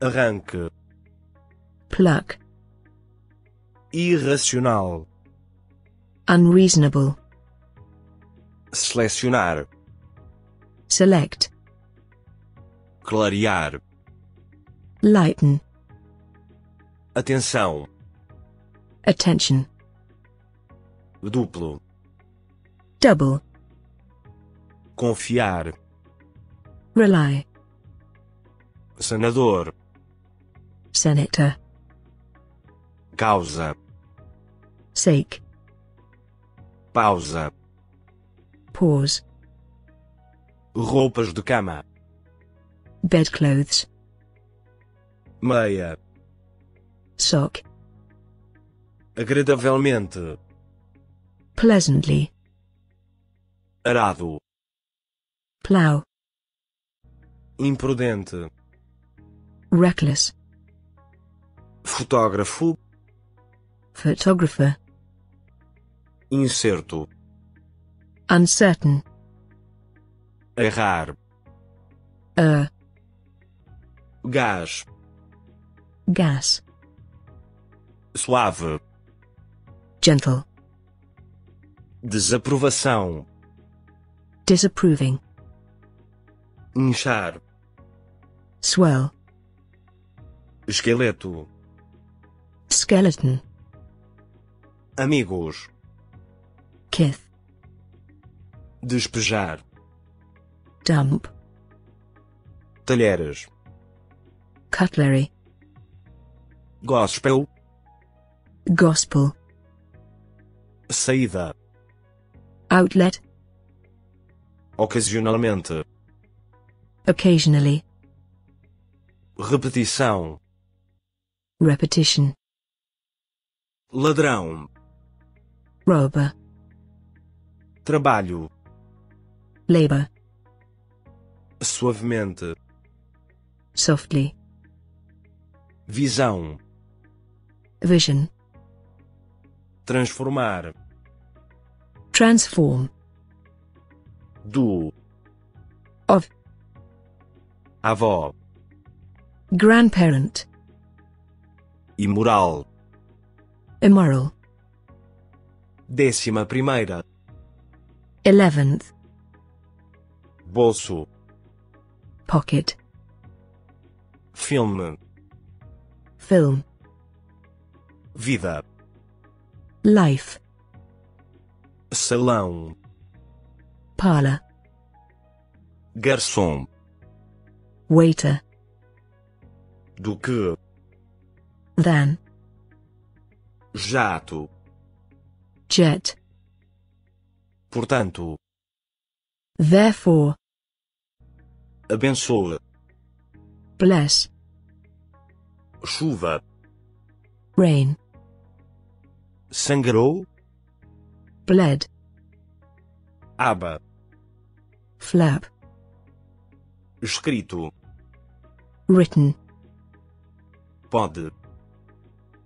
arranque, pluck, irracional, unreasonable, selecionar, select, clarear, lighten, atenção, attention, duplo, double, confiar, rely, senador, senator, causa, sake, pausa, pause, roupas de cama, bedclothes, meia, sock, agradavelmente, pleasantly, arado, plow, imprudente, reckless, fotógrafo, photographer, incerto, uncertain, errar, er, gás, gas, suave, gentle, desaprovação, disapproving, inchar, swell, esqueleto, skeleton, amigos, kith, despejar, dump, talheres, cutlery, gospel, gospel, saída, outlet, ocasionalmente, occasionally, repetição, repetition, ladrão, robber, trabalho, labor, suavemente, softly, visão, vision, transformar, transform, do, of, avó, grandparent, imoral, immoral, décima primeira, eleventh, bolso, pocket, filme, film, vida, life, salão, parlor, garçom, waiter, do que, than, jato, jet, portanto, therefore, abençoe, bless, chuva, rain, sangrou, bled, aba, flap, escrito, written, pode,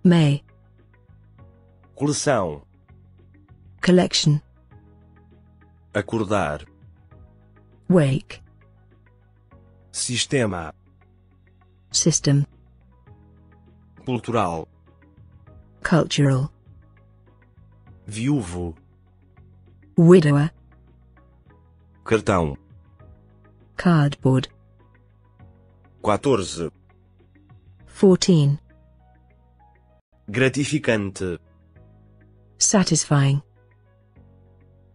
may, coleção, collection, acordar, wake, sistema, system, cultural, cultural, viúvo, widower, cartão, cardboard, 14, 14, gratificante, satisfying,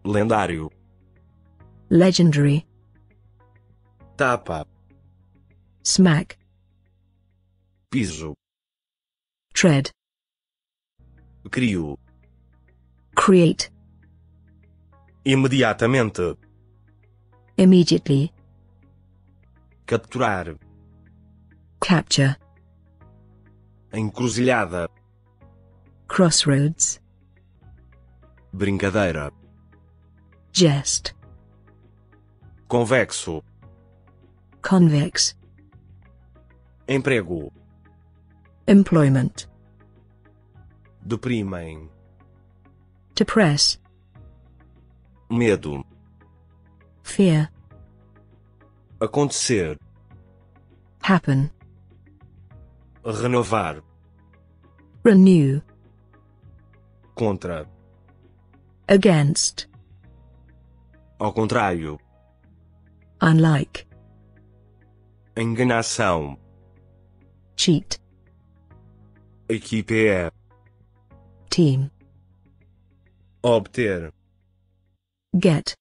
lendário, legendary, tapa, smack, piso, tread, crio, create, imediatamente, immediately, capturar, capture, encruzilhada, crossroads, brincadeira, jest, convexo, convex, emprego, employment, deprimem, depress, medo, fear, acontecer, happen, renovar, renew, contra, against, ao contrário, unlike, enganação, cheat, equipe é, team, obter, get,